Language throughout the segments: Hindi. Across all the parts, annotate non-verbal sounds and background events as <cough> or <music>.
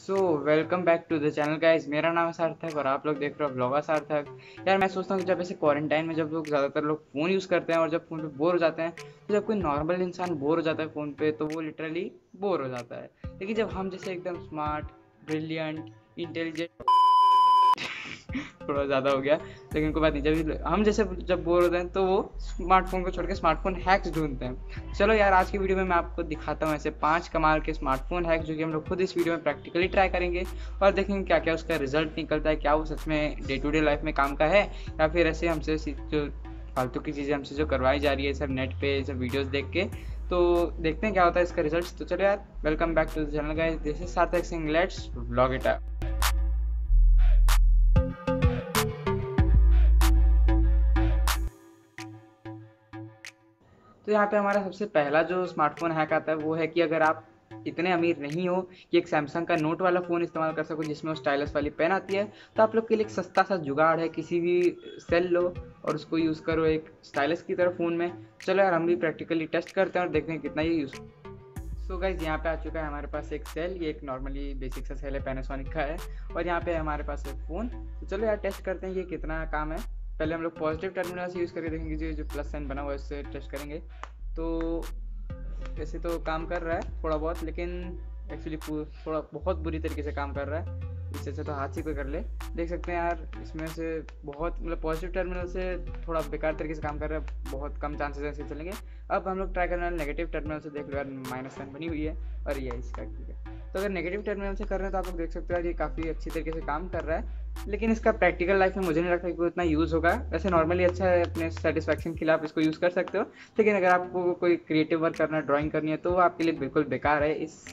So welcome back to the channel guys मेरा नाम है सार्थक और आप लोग देख रहे हो ब्लॉगा सार्थक। यार, मैं सोचता हूँ कि जब ऐसे क्वारंटाइन में जब लोग ज़्यादातर लोग फ़ोन यूज़ करते हैं और जब फ़ोन पे बोर हो जाते हैं तो जब कोई नॉर्मल इंसान बोर हो जाता है फ़ोन पे तो वो लिटरली बोर हो जाता है। लेकिन जब हम जैसे एकदम स्मार्ट ब्रिलियंट इंटेलिजेंट थोड़ा ज़्यादा हो गया। लेकिन कोई बात नहीं, जब हम जैसे जब बोर होते हैं तो वो स्मार्टफ़ोन को छोड़ के स्मार्टफ़ोन हैक्स ढूंढते हैं। चलो यार, आज की वीडियो में मैं आपको दिखाता हूँ ऐसे पाँच कमाल के स्मार्टफ़ोन हैक्स जो कि हम लोग खुद इस वीडियो में प्रैक्टिकली ट्राई करेंगे और देखेंगे क्या क्या उसका रिज़ल्ट निकलता है, क्या वो सच में डे टू डे लाइफ में काम का है, या फिर ऐसे हमसे जो फालतू की चीज़ें हमसे जो करवाई जा रही है, सब नेट पे सब वीडियोस देख के। तो देखते हैं क्या होता है इसका रिज़ल्ट तो चलो यार welcome back to the channel guys this is Sarthak Singh let's vlog it up तो यहाँ पे हमारा सबसे पहला जो स्मार्टफ़ोन हैक आता है वो है कि अगर आप इतने अमीर नहीं हो कि एक सैमसंग का नोट वाला फ़ोन इस्तेमाल कर सको जिसमें स्टाइलस वाली पेन आती है तो आप लोग के लिए एक सस्ता सा जुगाड़ है। किसी भी सेल लो और उसको यूज़ करो एक स्टाइलस की तरह फ़ोन में। चलो यार, हम भी प्रैक्टिकली टेस्ट करते हैं और देखते हैं कितना ये यूज़ सो गाइज़ यहाँ पे आ चुका है हमारे पास एक सेल ये एक नॉर्मली बेसिक सा सेल है पैनासोनिक का है। और यहाँ पे हमारे पास एक फ़ोन तो चलो यार टेस्ट करते हैं ये कितना काम है। पहले हम लोग पॉजिटिव टर्मिनल से यूज़ करके देखेंगे, जो प्लस साइन बना हुआ है, उससे टेस्ट करेंगे। तो ऐसे तो काम कर रहा है थोड़ा बहुत, लेकिन एक्चुअली थोड़ा बहुत बुरी तरीके से काम कर रहा है। इससे अच्छा तो हाथ से कोई कर ले। देख सकते हैं यार, इसमें से बहुत मतलब पॉजिटिव टर्मिनल से थोड़ा बेकार तरीके से काम कर रहा है, बहुत कम चांसेस ऐसे चलेंगे। अब हम लोग ट्राई करने वाले नेगेटिव टर्मिनल से देख लो यार माइनस साइन बनी हुई है और ये इसका ठीक है। तो अगर नेगेटिव टर्मिनल से कर रहे हैं तो आप लोग देख सकते हो ये काफ़ी अच्छी तरीके से काम कर रहा है। लेकिन इसका प्रैक्टिकल लाइफ में मुझे नहीं लगता कि उतना यूज़ होगा। वैसे नॉर्मली अच्छा है अपने सेटिस्फैक्शन के लिए आप इसको यूज़ कर सकते हो। लेकिन अगर आपको कोई क्रिएटिव वर्क करना ड्राइंग करनी है तो आपके लिए बिल्कुल बेकार है। इस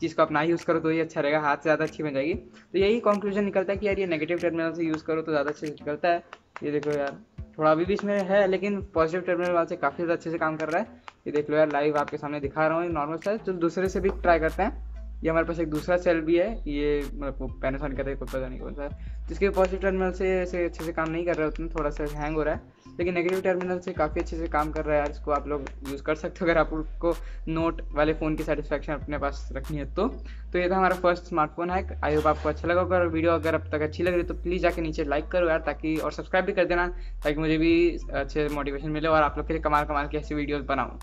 चीज़ को आप ना यूज़ करो तो ये अच्छा रहेगा, हाथ से ज़्यादा अच्छी बन जाएगी। तो यही कंक्लूजन निकलता है कि यार ये नेगेटिव टर्मिनल से यूज़ करो तो ज़्यादा अच्छे निकलता है। ये देखो यार। थोड़ा अभी भी इसमें है, लेकिन पॉजिटिव टर्मिनल वाले से काफ़ी ज़्यादा अच्छे से काम कर रहा है। ये देख लो यार लाइव आपके सामने दिखा रहा हूँ नॉर्मल साइज़ तो दूसरे से भी ट्राई करते हैं। ये हमारे पास एक दूसरा सेल भी है, ये मतलब पैनासोनिक का कुछ पता नहीं कौन सा जिसके पॉजिटिव टर्मिनल से ऐसे अच्छे से काम नहीं कर रहा है उतना, थोड़ा सा हैंग हो रहा है। लेकिन नेगेटिव टर्मिनल से काफ़ी अच्छे से काम कर रहा है यार, इसको आप लोग यूज़ कर सकते हो अगर आपको नोट वाले फ़ोन की सेटिस्फेक्शन अपने पास रखनी है तो। तो ये था हमारा फ़र्स्ट स्मार्टफ़ोन है आई होप आपको अच्छा लगा होगा और वीडियो अगर अब तक अच्छी लग रही है तो प्लीज़ जाके नीचे लाइक करो यार, ताकि और सब्सक्राइब भी कर देना, ताकि मुझे भी अच्छे मोटिवेशन मिले और आप लोग के लिए कमाल कमाल की ऐसी वीडियोज़ बनाऊँ।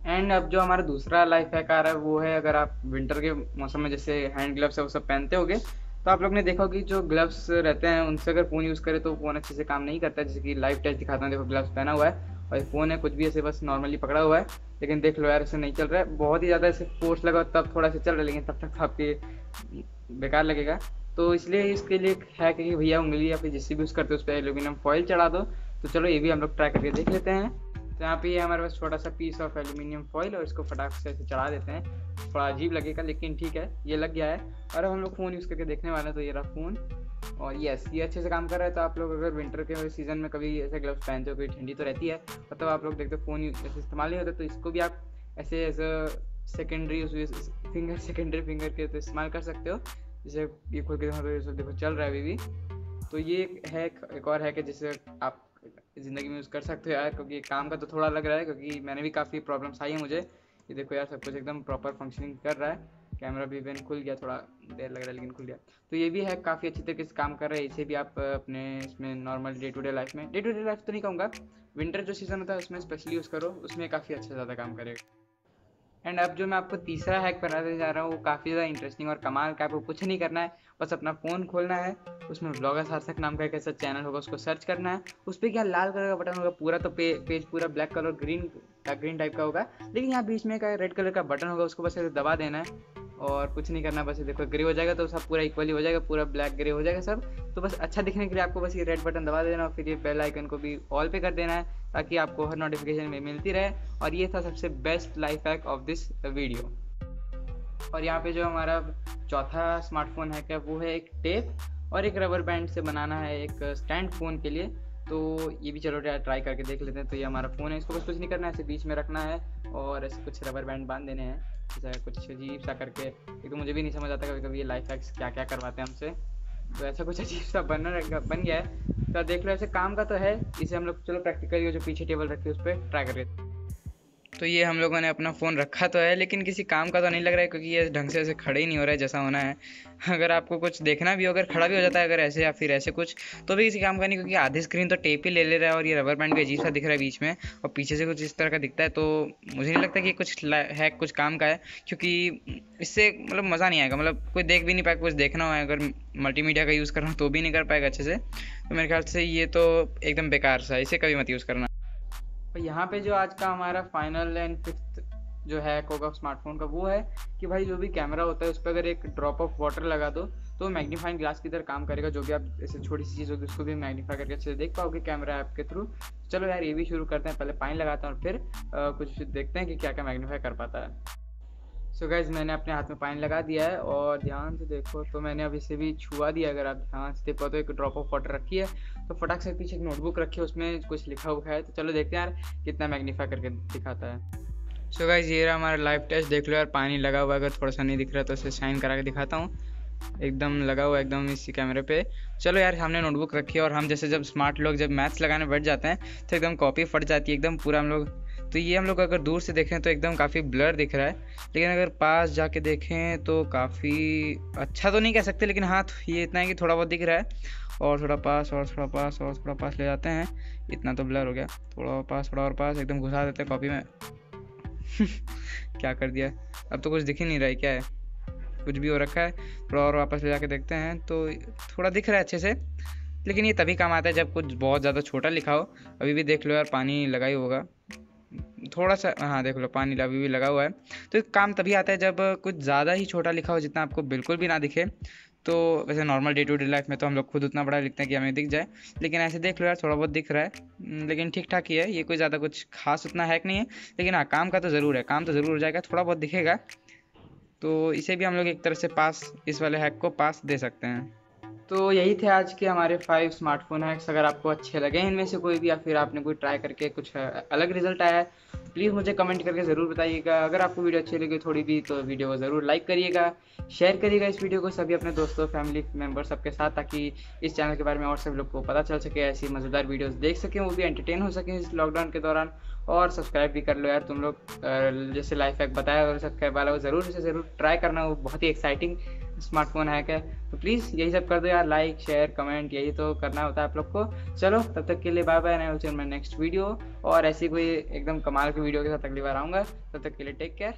एंड अब जो हमारा दूसरा लाइफ हैक आ रहा है, वो है अगर आप विंटर के मौसम में जैसे हैंड ग्लव्स है, वो सब पहनते होगे तो आप लोग ने देखा कि जो ग्लव्स रहते हैं, उनसे अगर फ़ोन यूज़ करें तो फ़ोन अच्छे से काम नहीं करता जैसे कि लाइव टेस्ट दिखाता हूँ, देखो ग्लव्स पहना हुआ है, और फ़ोन है, कुछ भी ऐसे बस नॉर्मली पकड़ा हुआ है, लेकिन देख लो यार, ऐसे नहीं चल रहा है। बहुत ही ज़्यादा ऐसे फोर्स लगा तब थोड़ा सा चल रहा है, लेकिन तब तक आपके बेकार लगेगा। तो इसलिए इसके लिए है कि भैया, उंगली या फिर जिससे भी यूज़ करते हो, उस पर एल्यूमिनियम फॉइल चढ़ा दो। तो चलो, ये भी हम लोग ट्राई करके देख लेते हैं। तो यहाँ पे हमारे पास छोटा सा पीस ऑफ़ एल्यूमिनियम फॉइल और इसको फटाक से ऐसे चढ़ा देते हैं। थोड़ा अजीब लगेगा, लेकिन ठीक है, ये लग गया है। और अब हम लोग फ़ोन यूज़ करके देखने वाले हैं तो ये रहा फ़ोन और यस ये अच्छे से काम कर रहा है तो आप लोग अगर विंटर के सीज़न में कभी ऐसे ग्लव्स पहनते हो, कोई ठंडी तो रहती है मतलब आप लोग देखते हो फ़ोन ऐसे इस्तेमाल नहीं होता तो इसको भी आप ऐसे as a secondary finger secondary finger के तो इस्तेमाल कर सकते हो। जैसे ये खोल के देखो देखो चल रहा है अभी भी। तो ये है एक और है कि जैसे आप ज़िंदगी में यूज़ कर सकते हो यार, क्योंकि काम का तो थोड़ा लग रहा है, क्योंकि मैंने भी काफ़ी प्रॉब्लम्स आई है मुझे। ये देखो यार, सब कुछ एकदम प्रॉपर फंक्शनिंग कर रहा है। कैमरा भी इवन खुल गया, थोड़ा देर लग रहा है, लेकिन खुल गया। तो ये भी है, काफ़ी अच्छी तरीके से काम कर रहा है। इसे भी आप अपने इसमें normal day to day life में। डे टू डे लाइफ तो नहीं कहूँगा विंटर जो सीज़न होता है, उसमें स्पेशली यूज़ करो, उसमें काफ़ी अच्छा ज़्यादा काम करेगा। एंड अब जो मैं आपको तीसरा हैक बताने जा रहा हूँ वो काफ़ी ज़्यादा इंटरेस्टिंग और कमाल का आपको कुछ नहीं करना है बस अपना फ़ोन खोलना है उसमें ब्लॉगर सार्थक नाम का एक ऐसा चैनल होगा उसको सर्च करना है। उस पर क्या लाल कलर का बटन होगा पूरा तो पे, पेज पूरा ब्लैक कलर ग्रीन का ग्रीन टाइप का होगा। लेकिन यहाँ बीच में का रेड कलर का बटन होगा उसको बस ऐसे दबा देना है। और कुछ नहीं करना, बस देखो ग्रे हो जाएगा तो सब पूरा इक्वली हो जाएगा, पूरा ब्लैक ग्रे हो जाएगा सब। तो बस अच्छा दिखने के लिए आपको बस ये रेड बटन दबा देना और फिर ये बेल आइकन को भी ऑल पे कर देना है, ताकि आपको हर नोटिफिकेशन में मिलती रहे। और ये था सबसे best life hack of this video और यहाँ पे जो हमारा चौथा स्मार्टफ़ोन है क्या वो है एक टेप और एक रबर बैंड से बनाना है एक स्टैंड फ़ोन के लिए। तो ये भी चलो ट्राई करके देख लेते हैं। तो ये हमारा फ़ोन है, इसको बस कुछ नहीं करना है ऐसे बीच में रखना है और ऐसे कुछ रबर बैंड बाँध देने हैं। जैसा कुछ अजीब सा करके, क्योंकि मुझे भी नहीं समझ आता कभी कभी ये लाइफ हैक्स क्या क्या करवाते हैं हमसे। तो ऐसा कुछ <laughs> अजीब सा बन बन गया है। तो देख लो, ऐसे काम का तो है, इसे हम लोग चलो प्रैक्टिकली जो पीछे टेबल रखी है, उस पर ट्राई करके तो ये हम लोगों ने अपना फ़ोन रखा तो है, लेकिन किसी काम का तो नहीं लग रहा है, क्योंकि ये ढंग से ऐसे खड़े ही नहीं हो रहा है, जैसा होना है। <laughs> अगर आपको कुछ देखना भी हो, अगर खड़ा भी हो जाता है, अगर ऐसे या फिर ऐसे कुछ तो भी किसी काम का नहीं, क्योंकि आधी स्क्रीन तो टेप ही ले ले रहा है और ये रबर बैंड भी अजीब सा दिख रहा है बीच में, और पीछे से कुछ इस तरह का दिखता है तो मुझे नहीं लगता कि कुछ है, कुछ काम का है, क्योंकि इससे मतलब मज़ा नहीं आएगा मतलब कोई देख भी नहीं पाएगा, कुछ देखना हो, अगर मल्टीमीडिया का यूज़ करना तो भी नहीं कर पाएगा अच्छे से। तो मेरे ख्याल से ये तो एकदम बेकार सा इसे कभी मत यूज़ करना। और यहाँ पे जो आज का हमारा फाइनल एंड फिफ्थ जो है होगा स्मार्टफ़ोन का वो है कि भाई जो भी कैमरा होता है उस पर अगर एक ड्रॉप ऑफ़ वाटर लगा दो तो मैग्नीफाइंग ग्लास की तरह काम करेगा जो भी आप ऐसे छोटी सी चीज़ होगी उसको भी मैग्नीफाई करके अच्छे से देख पाओगे कैमरा ऐप के थ्रू चलो यार ये भी शुरू करते हैं पहले पानी लगाते हैं और फिर आ, कुछ देखते हैं कि क्या क्या मैग्नीफाई कर पाता है। सो so गाइज़ मैंने अपने हाथ में पानी लगा दिया है और ध्यान से देखो तो मैंने अब इसे भी छुआ दिया अगर आप ध्यान से देखो तो एक ड्रॉप ऑफ़ वाटर रखी है। तो फटाक से पीछे एक नोटबुक रखी है, उसमें कुछ लिखा हुआ है। तो चलो देखते हैं यार, कितना मैग्नीफाई करके दिखाता है। सो so गाइज़ ये रहा हमारा लाइव टेस्ट देख लो यार, पानी लगा हुआ अगर थोड़ा सा नहीं दिख रहा तो उसे साइन करा के दिखाता हूँ। एकदम लगा हुआ एकदम इसी कैमरे पे। चलो यार, हमने नोटबुक रखी है और हम जैसे जब स्मार्ट लोग जब मैथ्स लगाने बैठ जाते हैं तो एकदम कॉपी फट जाती है। एकदम पूरा हम लोग तो ये हम लोग अगर दूर से देखें तो एकदम काफ़ी ब्लर दिख रहा है। लेकिन अगर पास जाके देखें तो काफ़ी अच्छा तो नहीं कह सकते, लेकिन हाँ ये इतना है कि थोड़ा बहुत दिख रहा है। और थोड़ा पास, और थोड़ा पास, और थोड़ा पास ले जाते हैं। इतना तो ब्लर हो गया। थोड़ा पास, थोड़ा और पास, एकदम घुसा देते हैं कॉपी में। <laughs> क्या कर दिया? अब तो कुछ दिख ही नहीं रहा है, क्या है? कुछ भी हो रखा है। थोड़ा और वापस ले जाके देखते हैं। तो थोड़ा दिख रहा है अच्छे से। लेकिन ये तभी काम आता है जब कुछ बहुत ज़्यादा छोटा लिखा हो। अभी भी देख लो यार, पानी लगा ही होगा। थोड़ा सा हाँ देख लो पानी अभी भी लगा हुआ है। तो काम तभी आता है जब कुछ ज़्यादा ही छोटा लिखा हो जितना आपको बिल्कुल भी ना दिखे तो वैसे normal day to day life में तो हम लोग खुद उतना बड़ा लिखते हैं कि हमें दिख जाए। लेकिन ऐसे देख लो यार थोड़ा बहुत दिख रहा है हम्म, लेकिन ठीक ठाक ही है ये कोई ज़्यादा कुछ खास उतना हैक नहीं है। लेकिन हाँ काम का तो ज़रूर है काम तो ज़रूर हो जाएगा थोड़ा बहुत दिखेगा। तो इसे भी हम लोग एक तरह से पास इस वाले हैक को पास दे सकते हैं। तो यही थे आज के हमारे फाइव स्मार्टफ़ोन हैक्स अगर आपको अच्छे लगे इनमें से कोई भी या फिर आपने कोई ट्राई करके कुछ अलग रिज़ल्ट आया है प्लीज़ मुझे कमेंट करके ज़रूर बताइएगा। अगर आपको वीडियो अच्छी लगी थोड़ी भी तो वीडियो को ज़रूर लाइक करिएगा। शेयर करिएगा इस वीडियो को सभी अपने दोस्तों, फैमिली मेंबर सबके साथ, ताकि इस चैनल के बारे में और सभी लोग को पता चल सके, ऐसी मज़ेदार वीडियोस देख सकें, वो भी एंटरटेन हो सकें इस लॉकडाउन के दौरान। और सब्सक्राइब भी कर लो यार तुम लोग जैसे लाइफ हैक बताया और सब्सक्राइब वाला, वो ज़रूर इसे ज़रूर ट्राई करना, वो बहुत ही एक्साइटिंग स्मार्टफ़ोन हैक है। तो प्लीज़ यही सब कर दो यार लाइक शेयर कमेंट यही तो करना होता है आप लोग को। चलो, तब तक के लिए बाय बाय नहीं मैं नेक्स्ट वीडियो और ऐसी कोई एकदम कमाल की वीडियो के साथ अगली बार आऊँगा। तब तक के लिए टेक केयर